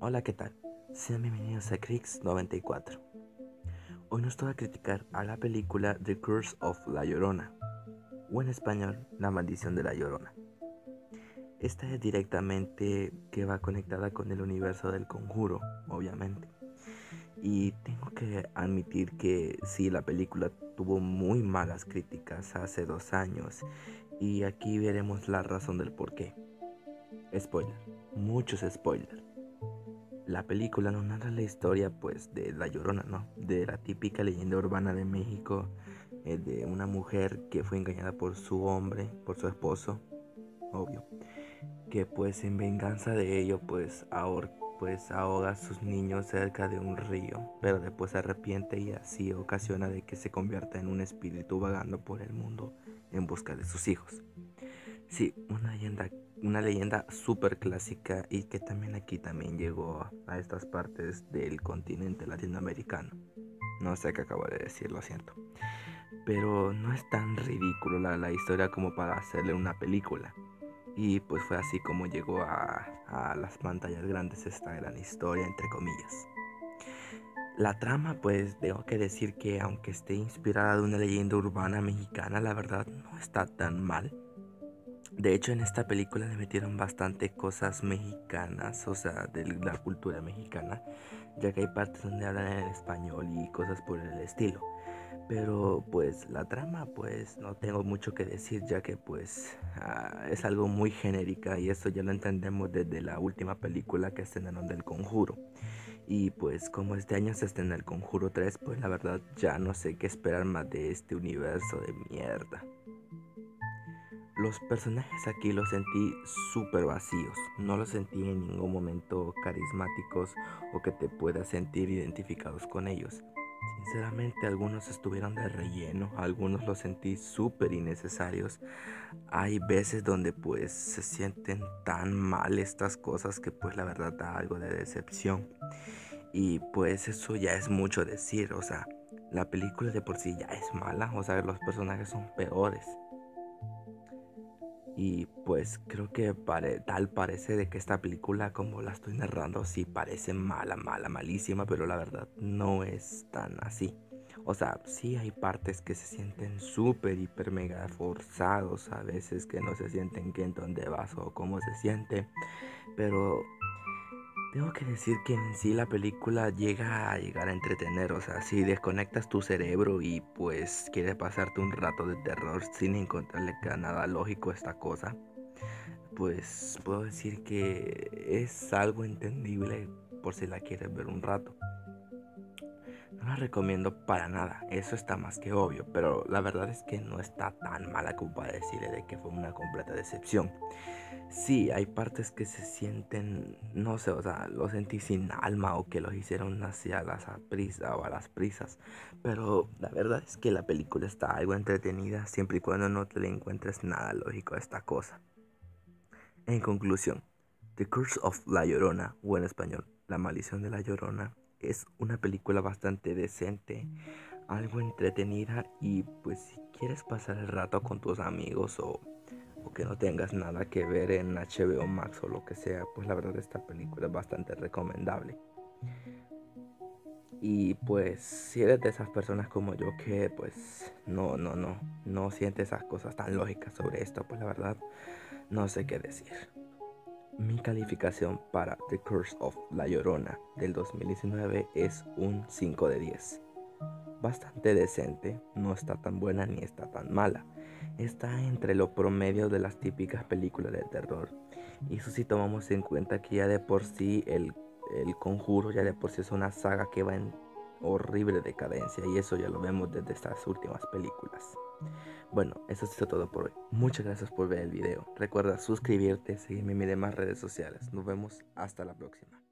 Hola, ¿qué tal? Sean bienvenidos a Crix 94. Hoy nos toca criticar a la película The Curse of La Llorona, o en español, La Maldición de la Llorona. Esta es directamente que va conectada con el universo del conjuro, obviamente. Y tengo que admitir que sí, la película tuvo muy malas críticas hace dos años. Y aquí veremos la razón del por qué. Spoiler, muchos spoilers. La película no narra la historia pues de La Llorona, ¿no? De la típica leyenda urbana de México, eh, de una mujer que fue engañada por su hombre, por su esposo, obvio, que pues en venganza de ello pues, pues ahoga a sus niños cerca de un río, pero después se arrepiente y así ocasiona de que se convierta en un espíritu vagando por el mundo en busca de sus hijos. Sí, una leyenda una leyenda súper clásica y que también aquí también llegó a estas partes del continente latinoamericano. No sé qué acabo de decir, lo siento. Pero no es tan ridículo la, la historia como para hacerle una película. Y pues fue así como llegó a, a las pantallas grandes esta gran historia, entre comillas. La trama, pues tengo que decir que aunque esté inspirada de una leyenda urbana mexicana, la verdad no está tan mal de hecho, en esta película le metieron bastante cosas mexicanas, o sea, de la cultura mexicana, ya que hay partes donde hablan en español y cosas por el estilo. Pero pues la trama pues no tengo mucho que decir ya que pues ah, es algo muy genérica y eso ya lo entendemos desde la última película que estrenaron del conjuro. Y pues como este año se estrena el conjuro 3 pues la verdad ya no sé qué esperar más de este universo de mierda. Los personajes aquí los sentí súper vacíos, no los sentí en ningún momento carismáticos o que te puedas sentir identificados con ellos. Sinceramente algunos estuvieron de relleno, algunos los sentí súper innecesarios. Hay veces donde pues se sienten tan mal estas cosas que pues la verdad da algo de decepción. Y pues eso ya es mucho decir, o sea, la película de por sí ya es mala, o sea, los personajes son peores. Y pues creo que tal parece de que esta película, como la estoy narrando, sí parece mala, mala, malísima, pero la verdad no es tan así. O sea, sí hay partes que se sienten súper, hiper, mega forzados, a veces que no se sienten que en dónde vas o cómo se siente, pero tengo que decir que en sí la película llega a llegar a entretener, o sea, si desconectas tu cerebro y pues quieres pasarte un rato de terror sin encontrarle nada lógico a esta cosa, pues puedo decir que es algo entendible por si la quieres ver un rato. No la recomiendo para nada, eso está más que obvio, pero la verdad es que no está tan mala como para decirle de que fue una completa decepción. Sí, hay partes que se sienten, no sé, o sea, lo sentí sin alma o que los hicieron hacia las prisa o a las prisas, pero la verdad es que la película está algo entretenida siempre y cuando no te le encuentres nada lógico a esta cosa. En conclusión, The Curse of La Llorona, o en español, La Maldición de la Llorona, es una película bastante decente, algo entretenida y pues si quieres pasar el rato con tus amigos o, que no tengas nada que ver en HBO Max o lo que sea, pues la verdad esta película es bastante recomendable. Y pues si eres de esas personas como yo que pues no, no, no, no siente esas cosas tan lógicas sobre esto, pues la verdad no sé qué decir. Mi calificación para The Curse of La Llorona del 2019 es un 5 de 10. Bastante decente, no está tan buena ni está tan mala. Está entre lo promedio de las típicas películas de terror. Y eso si tomamos en cuenta que ya de por sí el, el conjuro ya de por sí es una saga que va en horrible decadencia y eso ya lo vemos desde estas últimas películas. Bueno, eso es todo por hoy. Muchas gracias por ver el video. Recuerda suscribirte, seguirme en mis demás redes sociales. Nos vemos hasta la próxima.